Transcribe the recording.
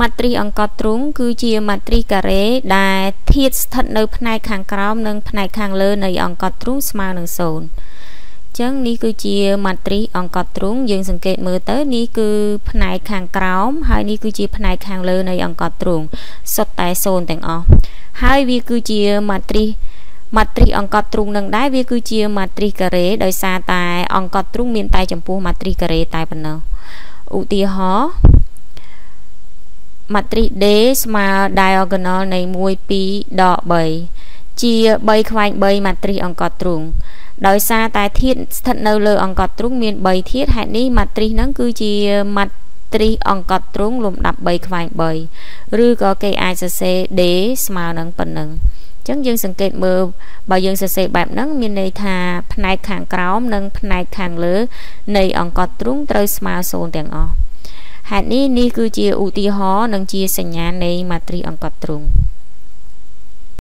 ម៉ាត្រីសអង្កត់ទ្រុងគឺជាម៉ាត្រីសការ៉េដែលធាតុស្ថិតនៅផ្នែកខាងក្រោមនិងផ្នែកខាងលើនៃអង្កត់ទ្រុងស្មើនឹង0ចឹងនេះគឺជាម៉ាត្រីសអង្កត់ទ្រុងយើងសង្កេតមើលទៅនេះគឺផ្នែកខាងក្រោមហើយនេះគឺជាផ្នែកខាងលើនៃអង្កត់ទ្រុងសុទ្ធតែ0ទាំងអស់ហើយវាគឺជាម៉ាត្រីសម៉ាត្រីសអង្កត់ទ្រុងនឹងដែរវាគឺជាម៉ាត្រីសការ៉េដោយសារតែអង្កត់ទ្រុងមានតែចំពោះម៉ាត្រីសការ៉េតែប៉ុណ្ណោះឧទាហរណ៍ ម៉ាត្រីស D ស្មើ diagonal នៃ1 2ដក3ជា3ខ្វែង3ម៉ាត្រីសអង្កត់ទ្រុងដោយសារតែធាតុស្ថិតនៅលើអង្កត់ទ្រុងមាន3ធាតុហេតុនេះម៉ាត្រីសហ្នឹងគឺជាម៉ាត្រីសអង្កត់ទ្រុងលំដាប់3ខ្វែង3ឬក៏គេអាចសរសេរ D ស្មើនឹងប៉ុណ្ណឹងអញ្ចឹងយើងសង្កេតមើលបើយើងសរសេរបែបហ្នឹងមានន័យថាផ្នែកខាងក្រោមនិងផ្នែកខាងលើនៃអង្កត់ទ្រុងត្រូវស្មើ0ទាំងអស់ ហេតុនេះនេះគឺជាឧទាហរណ៍និងជាសញ្ញានៃម៉ាត្រីសអង្កត់ទ្រុង។